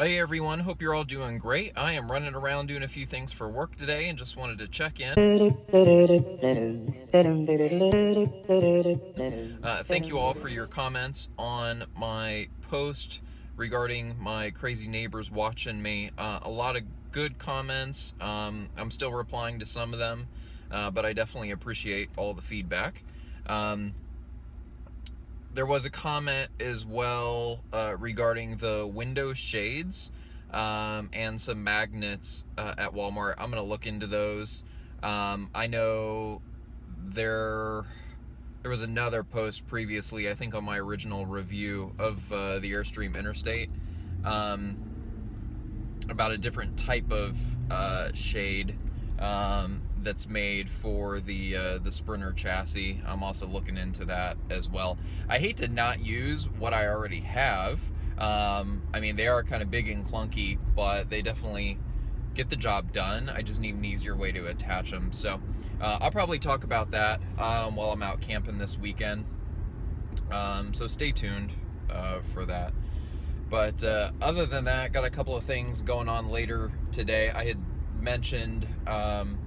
Hey everyone, hope you're all doing great. I am running around doing a few things for work today and just wanted to check in. Uh, thank you all for your comments on my post regarding my crazy neighbors watching me. Uh, a lot of good comments. Um, I'm still replying to some of them, uh, but I definitely appreciate all the feedback. Um, there was a comment as well uh, regarding the window shades um, and some magnets uh, at Walmart. I'm going to look into those. Um, I know there there was another post previously, I think on my original review of uh, the Airstream Interstate, um, about a different type of uh, shade um, that's made for the uh, the Sprinter chassis. I'm also looking into that as well. I hate to not use what I already have. Um, I mean, they are kind of big and clunky, but they definitely get the job done. I just need an easier way to attach them. So uh, I'll probably talk about that um, while I'm out camping this weekend. Um, so stay tuned uh, for that. But uh, other than that, got a couple of things going on later today. I had mentioned um,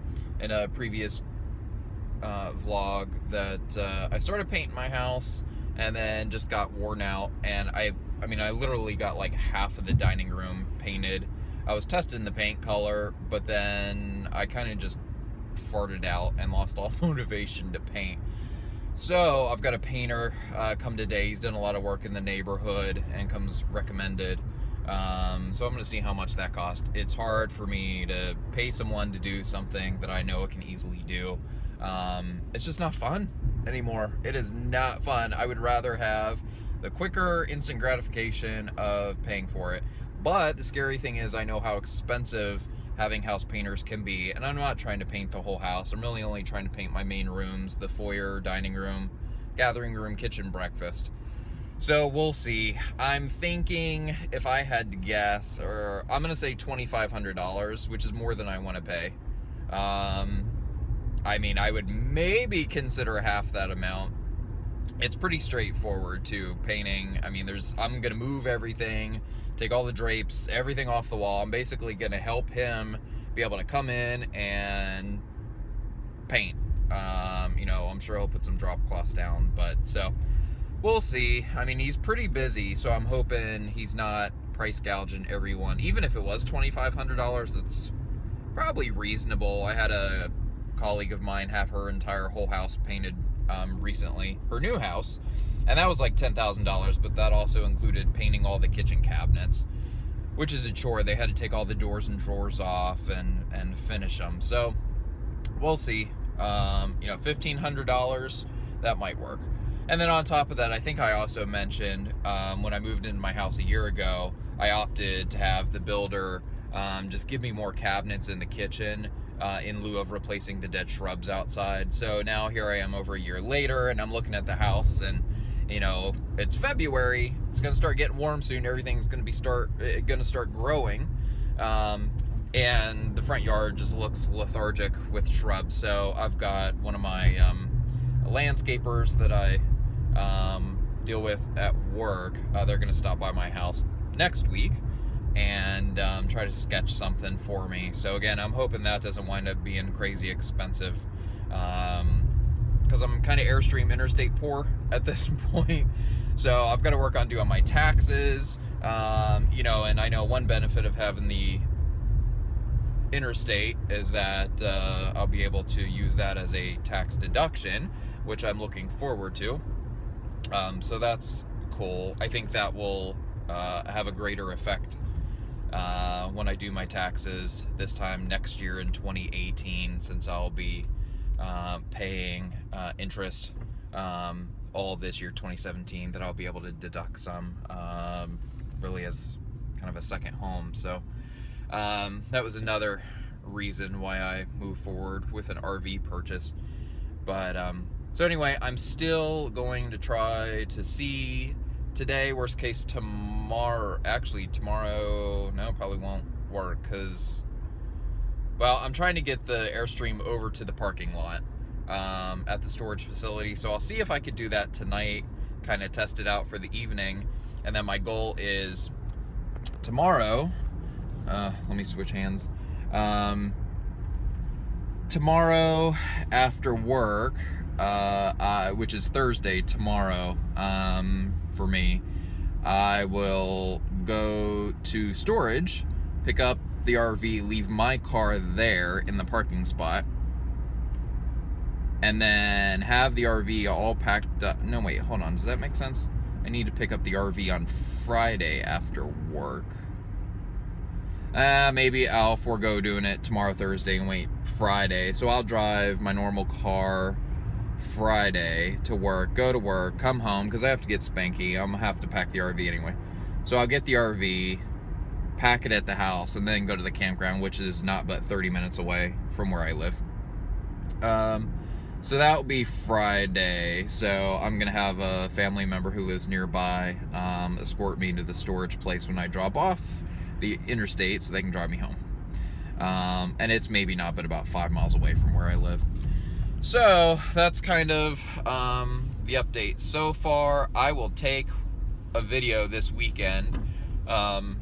in a previous uh, vlog that uh, I started painting my house and then just got worn out. And I I mean I literally got like half of the dining room painted. I was testing the paint color but then I kind of just farted out and lost all motivation to paint. So I've got a painter uh, come today. He's done a lot of work in the neighborhood and comes recommended um, so I'm going to see how much that costs. It's hard for me to pay someone to do something that I know it can easily do. Um, it's just not fun anymore. It is not fun. I would rather have the quicker instant gratification of paying for it. But the scary thing is I know how expensive having house painters can be. And I'm not trying to paint the whole house. I'm really only trying to paint my main rooms, the foyer, dining room, gathering room, kitchen, breakfast. So we'll see. I'm thinking if I had to guess, or I'm gonna say $2,500, which is more than I want to pay. Um, I mean, I would maybe consider half that amount. It's pretty straightforward to painting. I mean, there's I'm gonna move everything, take all the drapes, everything off the wall. I'm basically gonna help him be able to come in and paint. Um, you know, I'm sure he'll put some drop cloths down, but so we'll see. I mean, he's pretty busy, so I'm hoping he's not price gouging everyone. Even if it was $2,500, it's probably reasonable. I had a colleague of mine have her entire whole house painted um, recently, her new house, and that was like $10,000, but that also included painting all the kitchen cabinets, which is a chore. They had to take all the doors and drawers off and, and finish them. So we'll see. Um, you know, $1,500, that might work. And then on top of that, I think I also mentioned um, when I moved into my house a year ago, I opted to have the builder um, just give me more cabinets in the kitchen uh, in lieu of replacing the dead shrubs outside. So now here I am over a year later and I'm looking at the house and you know, it's February, it's gonna start getting warm soon, everything's gonna be start uh, gonna start growing. Um, and the front yard just looks lethargic with shrubs. So I've got one of my um, landscapers that I um, deal with at work. Uh, they're going to stop by my house next week and um, try to sketch something for me. So again, I'm hoping that doesn't wind up being crazy expensive because um, I'm kind of Airstream Interstate poor at this point. So I've got to work on doing my taxes, um, you know, and I know one benefit of having the interstate is that uh, I'll be able to use that as a tax deduction, which I'm looking forward to. Um, so that's cool. I think that will uh, have a greater effect uh, when I do my taxes this time next year in 2018, since I'll be uh, paying uh, interest um, all this year 2017, that I'll be able to deduct some um, really as kind of a second home. So um, that was another reason why I moved forward with an RV purchase. But um, so anyway, I'm still going to try to see today, worst case tomorrow. Actually, tomorrow, no, probably won't work because, well, I'm trying to get the Airstream over to the parking lot um, at the storage facility. So I'll see if I could do that tonight, kind of test it out for the evening. And then my goal is tomorrow, uh, let me switch hands. Um, tomorrow after work, uh, which is Thursday tomorrow um, for me, I will go to storage, pick up the RV, leave my car there in the parking spot, and then have the RV all packed up. No, wait, hold on. Does that make sense? I need to pick up the RV on Friday after work. Uh, maybe I'll forego doing it tomorrow, Thursday, and wait Friday. So I'll drive my normal car Friday to work, go to work, come home, because I have to get spanky. I'm going to have to pack the RV anyway. So I'll get the RV, pack it at the house, and then go to the campground, which is not but 30 minutes away from where I live. Um, so that will be Friday. So I'm going to have a family member who lives nearby um, escort me to the storage place when I drop off the interstate so they can drive me home. Um, and it's maybe not, but about five miles away from where I live. So that's kind of um, the update. So far, I will take a video this weekend um,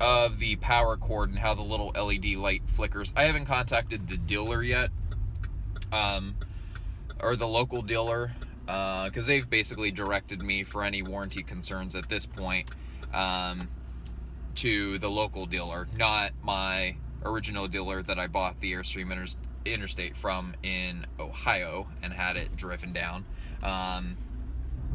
of the power cord and how the little LED light flickers. I haven't contacted the dealer yet, um, or the local dealer, because uh, they've basically directed me for any warranty concerns at this point. Um, to the local dealer, not my original dealer that I bought the Airstream Interstate from in Ohio and had it driven down. Um,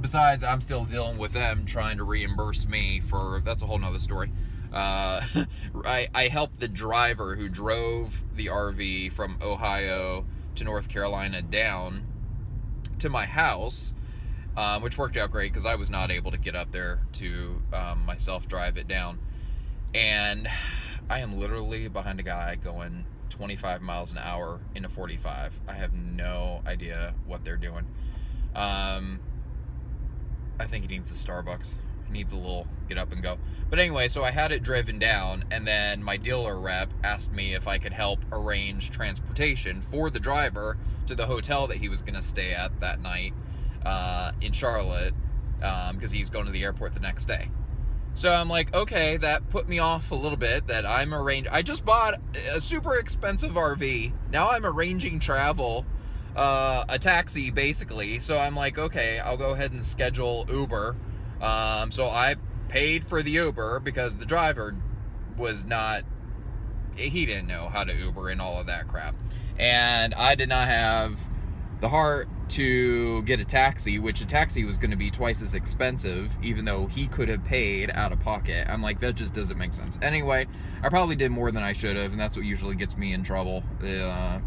besides, I'm still dealing with them trying to reimburse me for that's a whole nother story. Uh, I, I helped the driver who drove the RV from Ohio to North Carolina down to my house, um, which worked out great because I was not able to get up there to um, myself drive it down and I am literally behind a guy going 25 miles an hour into 45. I have no idea what they're doing. Um, I think he needs a Starbucks. He needs a little get up and go. But anyway, so I had it driven down, and then my dealer rep asked me if I could help arrange transportation for the driver to the hotel that he was going to stay at that night uh, in Charlotte because um, he's going to the airport the next day. So I'm like, okay, that put me off a little bit that I'm arranging. I just bought a super expensive RV. Now I'm arranging travel, uh, a taxi basically. So I'm like, okay, I'll go ahead and schedule Uber. Um, so I paid for the Uber because the driver was not, he didn't know how to Uber and all of that crap. And I did not have the heart to get a taxi, which a taxi was going to be twice as expensive, even though he could have paid out of pocket. I'm like, that just doesn't make sense. Anyway, I probably did more than I should have, and that's what usually gets me in trouble uh, uh,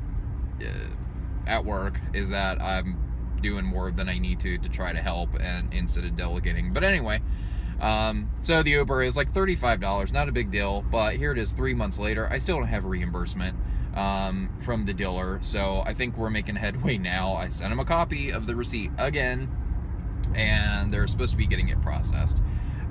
at work, is that I'm doing more than I need to to try to help and instead of delegating. But anyway, um, so the Uber is like $35, not a big deal, but here it is three months later. I still don't have reimbursement um, from the dealer. So I think we're making headway now. I sent him a copy of the receipt again, and they're supposed to be getting it processed.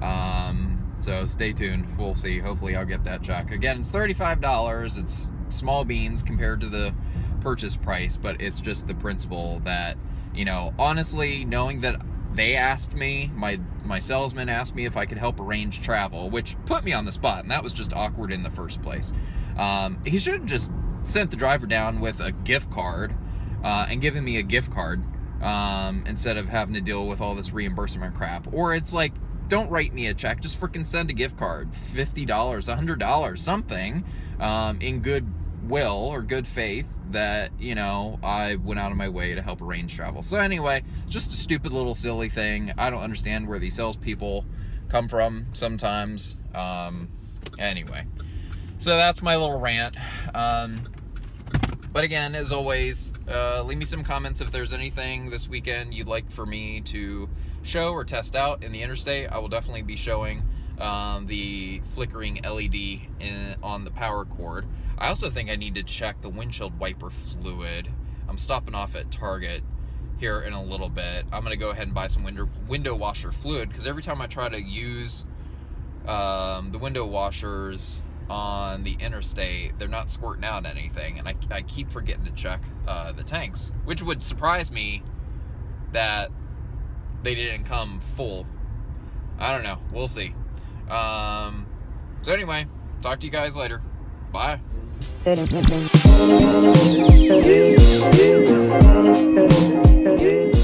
Um, so stay tuned. We'll see. Hopefully, I'll get that check. Again, it's $35. It's small beans compared to the purchase price, but it's just the principle that, you know, honestly, knowing that they asked me, my my salesman asked me if I could help arrange travel, which put me on the spot, and that was just awkward in the first place. Um, he should have just sent the driver down with a gift card uh, and given me a gift card um, instead of having to deal with all this reimbursement crap. Or it's like, don't write me a check, just freaking send a gift card $50, $100, something um, in good will or good faith that, you know, I went out of my way to help arrange travel. So, anyway, just a stupid little silly thing. I don't understand where these salespeople come from sometimes. Um, anyway, so that's my little rant. Um, but again, as always, uh, leave me some comments if there's anything this weekend you'd like for me to show or test out in the interstate. I will definitely be showing um, the flickering LED in, on the power cord. I also think I need to check the windshield wiper fluid. I'm stopping off at Target here in a little bit. I'm gonna go ahead and buy some window window washer fluid because every time I try to use um, the window washers on the interstate, they're not squirting out anything, and I, I keep forgetting to check uh, the tanks, which would surprise me that they didn't come full. I don't know. We'll see. Um, so anyway, talk to you guys later. Bye.